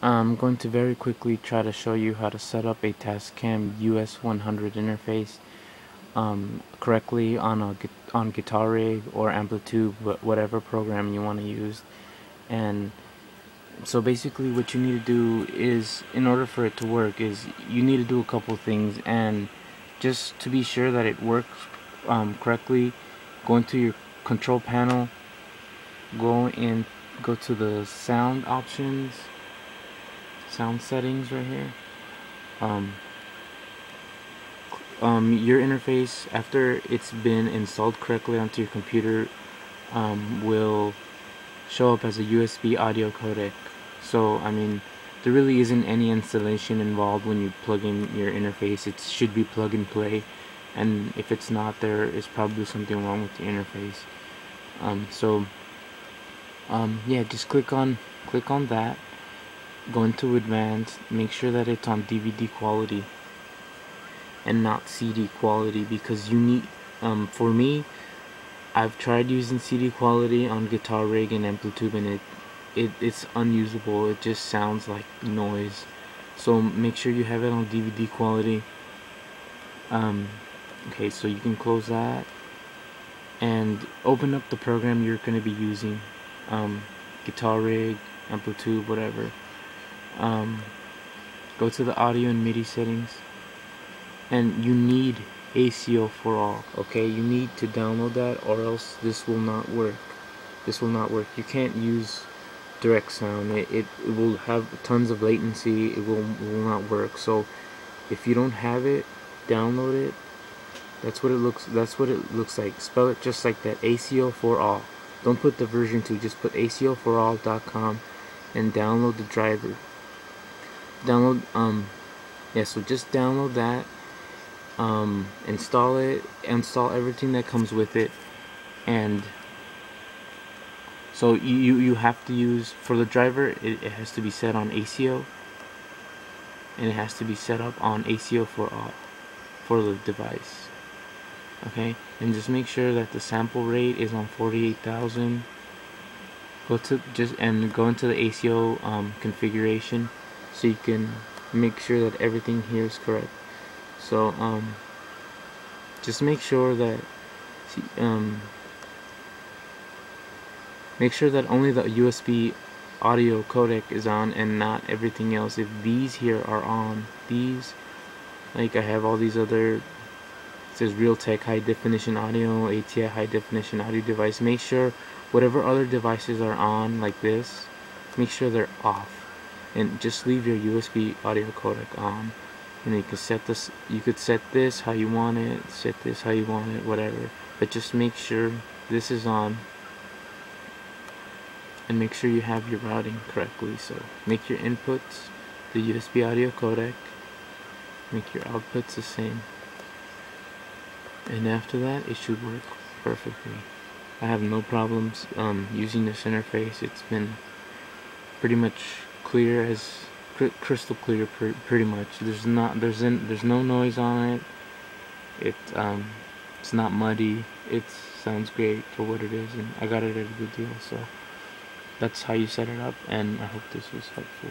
I'm going to very quickly try to show you how to set up a Tascam US100 interface um, correctly on a on Guitar Rig or Amplitube, whatever program you want to use. And so basically, what you need to do is, in order for it to work, is you need to do a couple things. And just to be sure that it works um, correctly, go into your control panel, go in, go to the sound options sound settings right here. Um, um, your interface after it's been installed correctly onto your computer um, will show up as a USB audio codec. So I mean there really isn't any installation involved when you plug in your interface. It should be plug and play. And if it's not there is probably something wrong with the interface. Um, so um, yeah just click on click on that go into advanced make sure that it's on DVD quality and not CD quality because you need um, for me I've tried using CD quality on Guitar Rig and Amplitube and it, it it's unusable. It just sounds like noise. So make sure you have it on DVD quality. Um, okay so you can close that and open up the program you're going to be using. Um, Guitar Rig, Amplitube, whatever um, go to the audio and MIDI settings. And you need ASIO for all okay? You need to download that or else this will not work. This will not work. You can't use direct sound. It, it, it will have tons of latency. It will, will not work. So if you don't have it download it. That's what it looks that's what it looks like. Spell it just like that. ASIO for all. Don't put the version 2 just put ASIO for all.com and download the driver download um yeah so just download that um install it install everything that comes with it and so you you have to use for the driver it, it has to be set on ASIO and it has to be set up on ASIO for all for the device okay? And just make sure that the sample rate is on 48,000 go to just and go into the ASIO um, configuration so you can make sure that everything here is correct. So um, just make sure that um, make sure that only the USB audio codec is on and not everything else. If these here are on these like I have all these other it says Realtek high definition audio ATI high definition audio device. Make sure whatever other devices are on like this make sure they're off and just leave your USB audio codec on. And you can set this you could set this how you want it set this how you want it whatever. But just make sure this is on. And make sure you have your routing correctly. So make your inputs the USB audio codec. Make your outputs the same. And after that it should work perfectly. I have no problems um, using this interface. It's been pretty much clear as crystal clear pretty much. There's not there's in there's no noise on it. It um it's not muddy. It sounds great for what it is and I got it at a good deal so that's how you set it up and I hope this was helpful